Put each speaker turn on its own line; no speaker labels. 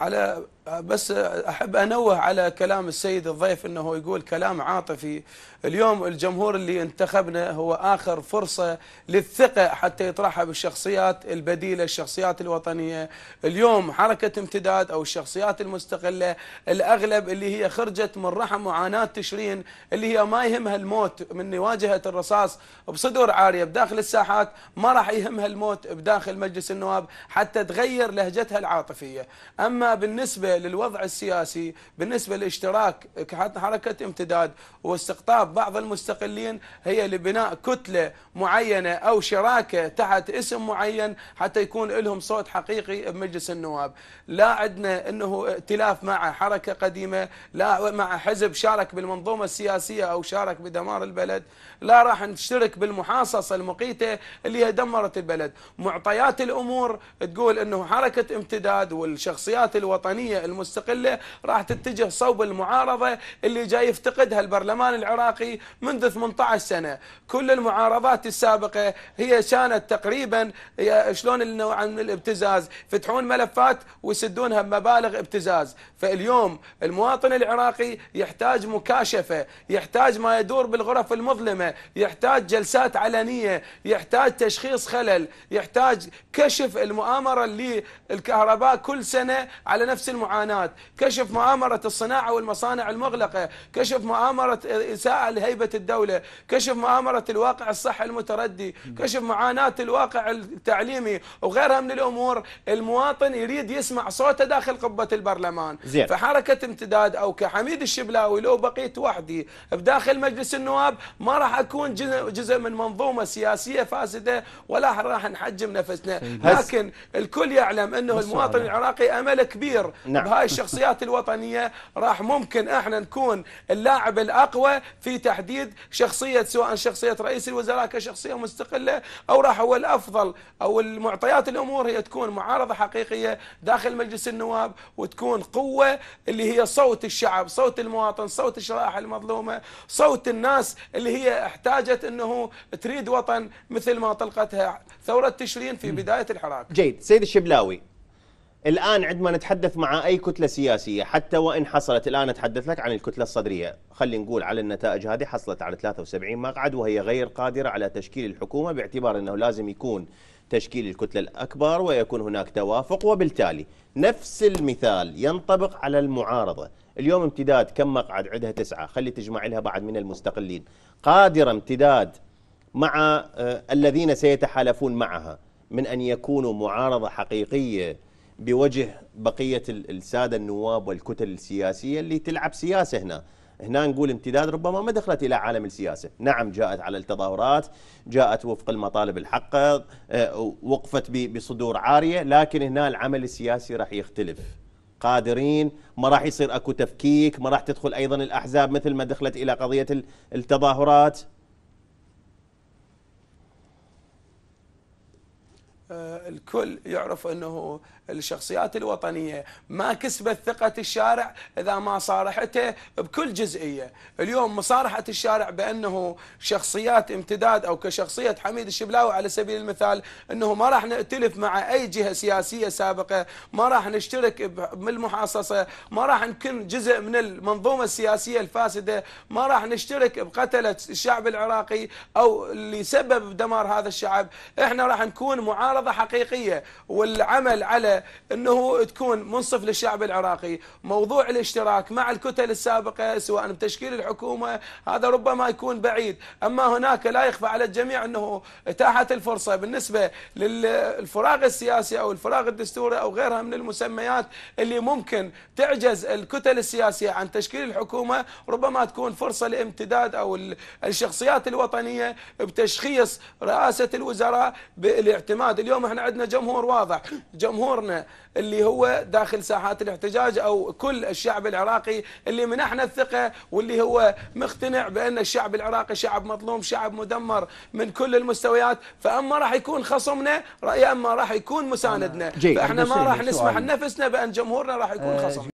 على بس أحب أنوه على كلام السيد الضيف إنه يقول كلام عاطفي. اليوم الجمهور اللي انتخبنا هو آخر فرصة للثقة حتى يطرحها بالشخصيات البديلة الشخصيات الوطنية. اليوم حركة امتداد أو الشخصيات المستقلة الأغلب اللي هي خرجت من رحم معاناة تشرين اللي هي ما يهمها الموت من مواجهه الرصاص بصدور عارية بداخل الساحات ما راح يهمها الموت بداخل مجلس النواب حتى تغير لهجتها العاطفية. أما بالنسبة للوضع السياسي بالنسبة للاشتراك حركة امتداد واستقطاب بعض المستقلين هي لبناء كتلة معينة أو شراكة تحت اسم معين حتى يكون لهم صوت حقيقي بمجلس النواب. لا عندنا أنه ائتلاف مع حركة قديمة لا مع حزب شارك بالمنظومة السياسية أو شارك بدمار البلد لا راح نشترك بالمحاصصة المقيتة اللي دمرت البلد. معطيات الأمور تقول أنه حركة امتداد والشخصيات الوطنية المستقلة راح تتجه صوب المعارضة اللي جاي يفتقدها البرلمان العراقي منذ 18 سنة. كل المعارضات السابقة هي كانت تقريبا شلون النوع من الابتزاز؟ يفتحون ملفات ويسدونها بمبالغ ابتزاز. فاليوم المواطن العراقي يحتاج مكاشفة يحتاج ما يدور بالغرف المظلمة يحتاج جلسات علنية يحتاج تشخيص خلل يحتاج كشف المؤامرة اللي الكهرباء كل سنة على نفس المعاناة. كشف مؤامرة الصناعة والمصانع المغلقة. كشف مؤامرة إساءة لهيبة الدولة. كشف مؤامرة الواقع الصحي المتردي. كشف معاناة الواقع التعليمي. وغيرها من الأمور. المواطن يريد يسمع صوته داخل قبة البرلمان.
زين.
فحركة امتداد أو كحميد الشبلاوي لو بقيت وحدي بداخل مجلس النواب ما راح أكون جزء من منظومة سياسية فاسدة ولا راح نحجم نفسنا. لكن الكل يعلم أنه المواطن العراقي أمل كبير.
نعم.
بهاي الشخصيات الوطنية راح ممكن إحنا نكون اللاعب الأقوى في تحديد شخصية سواء شخصية رئيس الوزراء كشخصية مستقلة أو راح هو الأفضل أو المعطيات الأمور هي تكون معارضة حقيقية داخل مجلس النواب وتكون قوة اللي هي صوت الشعب صوت المواطن صوت الشرائح المظلومة صوت الناس اللي هي احتاجت أنه تريد وطن مثل ما طلقتها ثورة تشرين في بداية الحراك.
جيد. سيد الشبلاوي الآن عندما نتحدث مع أي كتلة سياسية حتى وإن حصلت الآن أتحدث لك عن الكتلة الصدرية. خلينا نقول على النتائج هذه حصلت على 73 مقعد وهي غير قادرة على تشكيل الحكومة باعتبار أنه لازم يكون تشكيل الكتلة الأكبر ويكون هناك توافق. وبالتالي نفس المثال ينطبق على المعارضة. اليوم امتداد كم مقعد؟ عندها تسعة. خلي تجمع لها بعد من المستقلين. قادرة امتداد مع آه، الذين سيتحالفون معها من أن يكونوا معارضة حقيقية بوجه بقية السادة النواب والكتل السياسية اللي تلعب سياسة هنا. هنا نقول امتداد ربما ما دخلت إلى عالم السياسة. نعم جاءت على التظاهرات جاءت وفق المطالب الحقة آه، وقفت بصدور عارية لكن هنا العمل السياسي راح يختلف. قادرين ما راح يصير أكو تفكيك ما راح تدخل أيضا الأحزاب مثل ما دخلت إلى قضية التظاهرات.
الكل يعرف أنه الشخصيات الوطنية ما كسبت ثقه الشارع إذا ما صارحته بكل جزئية، اليوم مصارحة الشارع بأنه شخصيات امتداد أو كشخصية حميد الشبلاوي على سبيل المثال أنه ما راح نائتلف مع أي جهة سياسية سابقة، ما راح نشترك بالمحاصصة، ما راح نكون جزء من المنظومة السياسية الفاسدة، ما راح نشترك بقتلة الشعب العراقي أو اللي سبب دمار هذا الشعب، إحنا راح نكون معارضة حقيقية والعمل على إنه تكون منصف للشعب العراقي موضوع الاشتراك مع الكتل السابقة سواء بتشكيل الحكومة هذا ربما يكون بعيد. أما هناك لا يخفى على الجميع إنه اتاحت الفرصة بالنسبة للفراغ السياسي أو الفراغ الدستوري أو غيرها من المسميات اللي ممكن تعجز الكتل السياسية عن تشكيل الحكومة ربما تكون فرصة لامتداد أو الشخصيات الوطنية بتشخيص رئاسة الوزراء بالاعتماد اليوم إحنا عندنا جمهور واضح. جمهورنا اللي هو داخل ساحات الاحتجاج أو كل الشعب العراقي اللي منحنا الثقة واللي هو مقتنع بأن الشعب العراقي شعب مظلوم شعب مدمر من كل المستويات. فأما راح يكون خصمنا يا أما راح يكون مساندنا. فإحنا ما راح نسمح لنفسنا بأن جمهورنا راح يكون خصم